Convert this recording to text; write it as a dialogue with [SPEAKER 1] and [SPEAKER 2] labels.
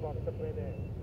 [SPEAKER 1] box to play there.